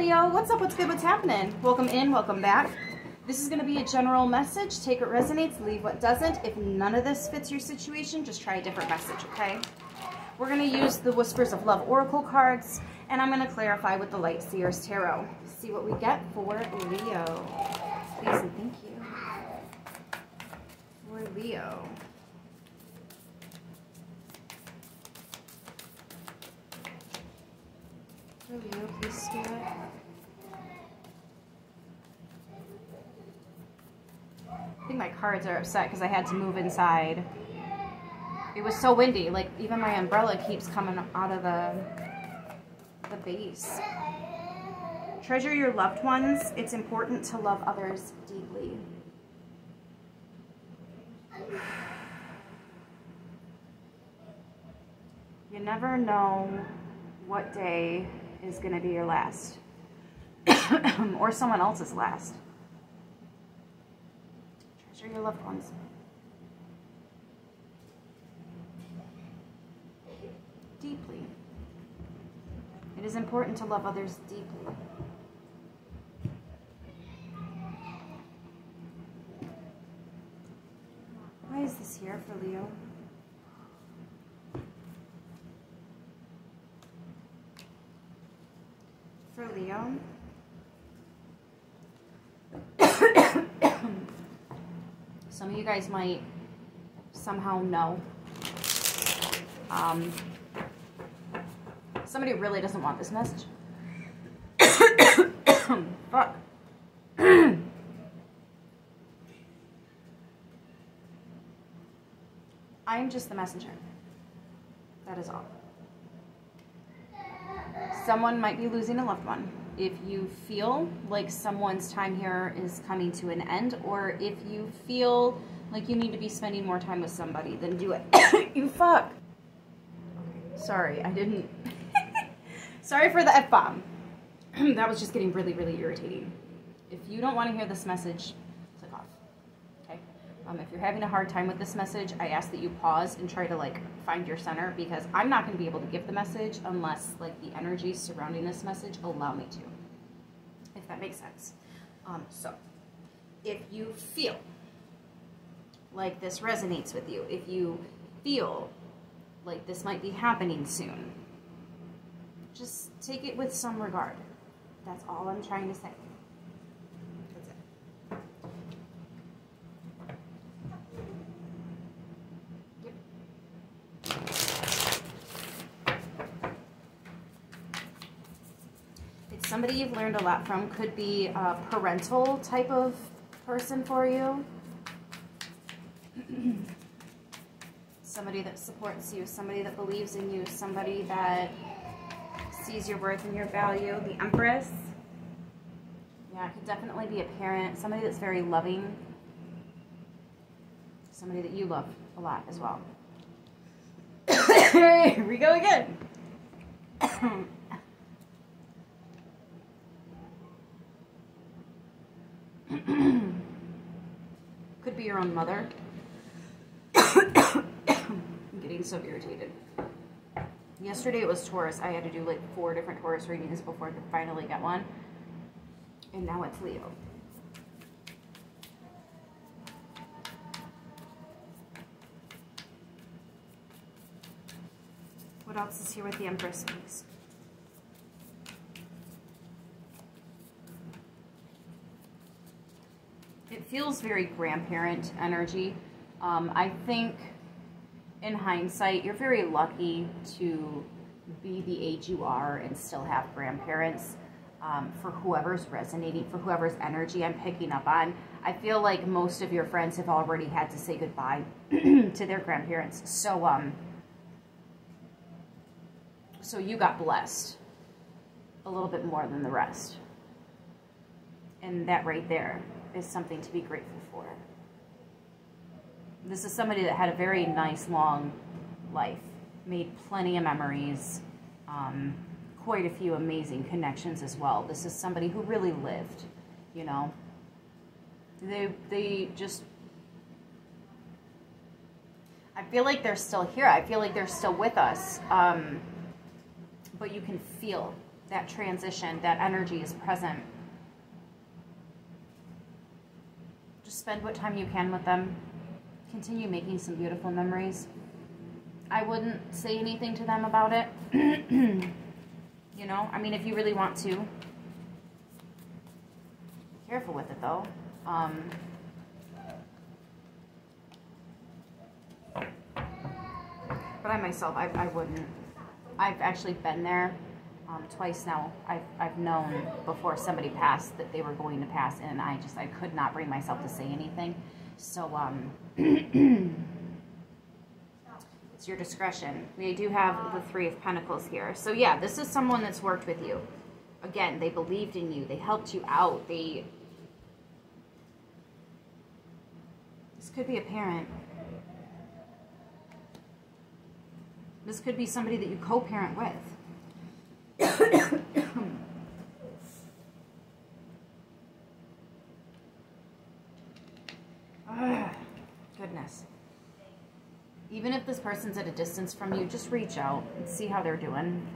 Leo. What's up? What's good? What's happening? Welcome in. Welcome back. This is going to be a general message. Take what resonates, leave what doesn't. If none of this fits your situation, just try a different message, okay? We're going to use the Whispers of Love Oracle cards, and I'm going to clarify with the Light Seers Tarot. See what we get for Leo. Please and thank you. Cards are upset because I had to move inside. It was so windy, like even my umbrella keeps coming out of the, the base. Treasure your loved ones. It's important to love others deeply. You never know what day is going to be your last or someone else's last. Your loved ones. Deeply. It is important to love others deeply. Why is this here for Leo? For Leo. Some of you guys might somehow know. Um, somebody really doesn't want this message. Fuck. I am just the messenger. That is all. Someone might be losing a loved one. If you feel like someone's time here is coming to an end, or if you feel like you need to be spending more time with somebody, then do it. you fuck. Sorry, I didn't. Sorry for the F bomb. that was just getting really, really irritating. If you don't want to hear this message, click off. Okay? Um, if you're having a hard time with this message, I ask that you pause and try to like find your center because I'm not going to be able to give the message unless like the energies surrounding this message allow me to. That makes sense. Um, so, if you feel like this resonates with you, if you feel like this might be happening soon, just take it with some regard. That's all I'm trying to say. That's it. Yep. It's somebody you've learned a lot from. Could be a parental type of person for you. somebody that supports you, somebody that believes in you, somebody that sees your worth and your value. The Empress. Yeah, it could definitely be a parent, somebody that's very loving, somebody that you love a lot as well. Here we go again. could be your own mother. I'm getting so irritated. Yesterday it was Taurus. I had to do like four different Taurus readings before I could finally get one. And now it's Leo. What else is here with the Empress, please? Feels very grandparent energy. Um, I think in hindsight, you're very lucky to be the age you are and still have grandparents. Um, for whoever's resonating, for whoever's energy I'm picking up on, I feel like most of your friends have already had to say goodbye to their grandparents. So, um, so you got blessed a little bit more than the rest. And that right there is something to be grateful for. This is somebody that had a very nice, long life, made plenty of memories, um, quite a few amazing connections as well. This is somebody who really lived, you know. They, they just, I feel like they're still here. I feel like they're still with us. Um, but you can feel that transition, that energy is present. Just spend what time you can with them. Continue making some beautiful memories. I wouldn't say anything to them about it. you know, I mean, if you really want to. Be Careful with it though. Um, but I myself, I, I wouldn't. I've actually been there um, twice now. I've, I've known before somebody passed that they were going to pass, and I just I could not bring myself to say anything. So um, it's your discretion. We do have the Three of Pentacles here. So yeah, this is someone that's worked with you. Again, they believed in you. They helped you out. They this could be a parent. This could be somebody that you co-parent with. Ah, goodness. Even if this person's at a distance from you, just reach out and see how they're doing.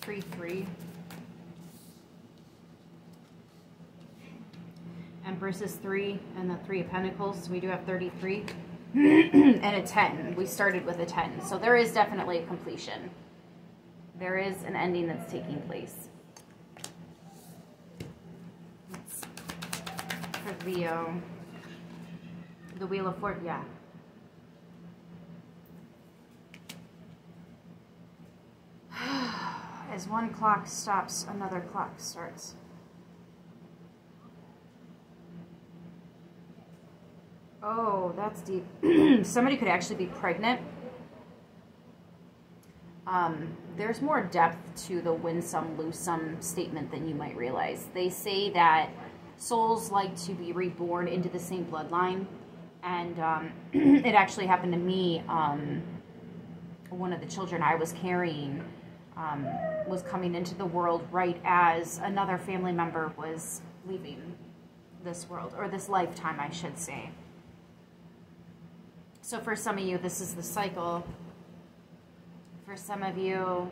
Three, three. Is three, and the three of Pentacles. We do have 33. and a 10. We started with a 10. So there is definitely a completion. There is an ending that's taking place. the Wheel of Fortune, yeah. As one clock stops, another clock starts. Oh, that's deep. Somebody could actually be pregnant. Um, there's more depth to the win some, lose some statement than you might realize. They say that souls like to be reborn into the same bloodline. And um, it actually happened to me. Um, one of the children I was carrying um, was coming into the world right as another family member was leaving this world, or this lifetime, I should say. So for some of you, this is the cycle. For some of you,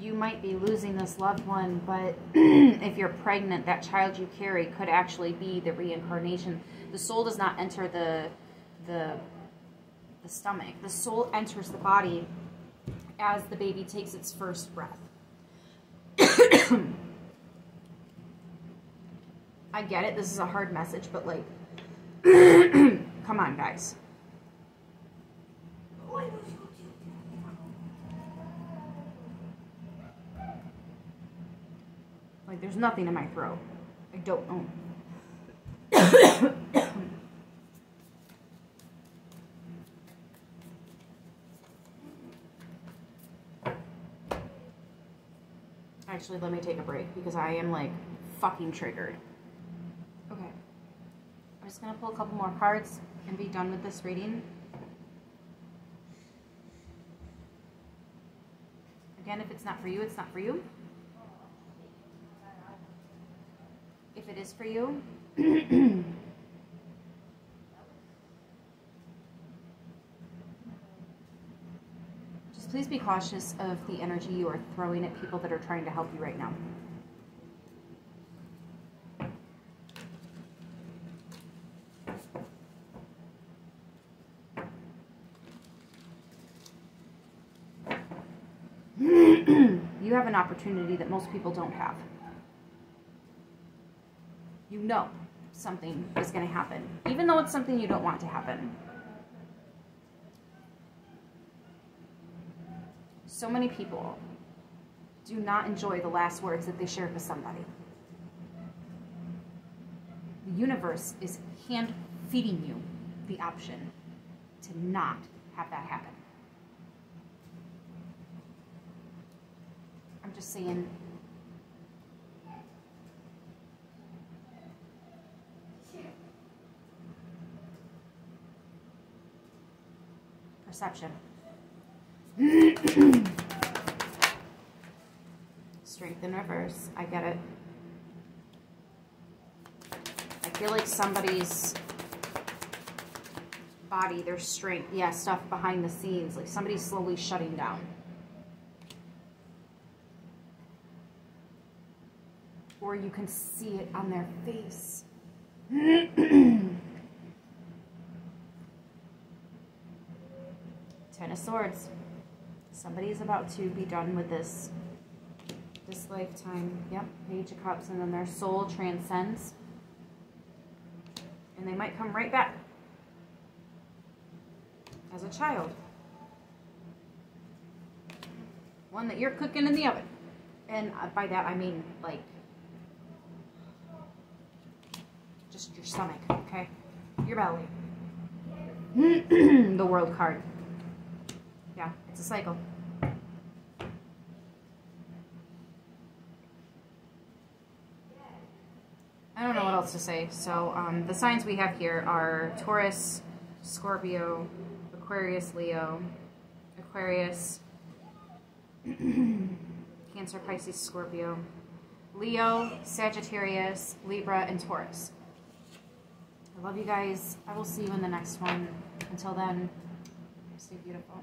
you might be losing this loved one, but if you're pregnant, that child you carry could actually be the reincarnation. The soul does not enter the, the, the stomach. The soul enters the body as the baby takes its first breath. I get it. This is a hard message, but like, come on, guys. Like, there's nothing in my throat. I don't know. Actually, let me take a break because I am like fucking triggered. Just going to pull a couple more cards and be done with this reading. Again, if it's not for you, it's not for you. if it is for you. Just please be cautious of the energy you are throwing at people that are trying to help you right now. you have an opportunity that most people don't have you know something is going to happen, even though it's something you don't want to happen. So many people do not enjoy the last words that they shared with somebody. The universe is hand feeding you the option to not have that happen. I'm just saying perception. Strength in reverse. I get it. I feel like somebody's body, their strength, yeah, stuff behind the scenes, like somebody's slowly shutting down. Or you can see it on their face. Ten of Swords. Somebody's about to be done with this this lifetime. Yep, Page of Cups, and then their soul transcends. And they might come right back as a child. One that you're cooking in the oven. And uh, by that I mean like just your stomach, okay? Your belly. the world card. Yeah, it's a cycle. I don't know what else to say. So um, the signs we have here are Taurus, Scorpio, Aquarius, Leo, Aquarius, Cancer, Pisces, Scorpio, Leo, Sagittarius, Libra, and Taurus. I love you guys. I will see you in the next one. Until then, stay beautiful.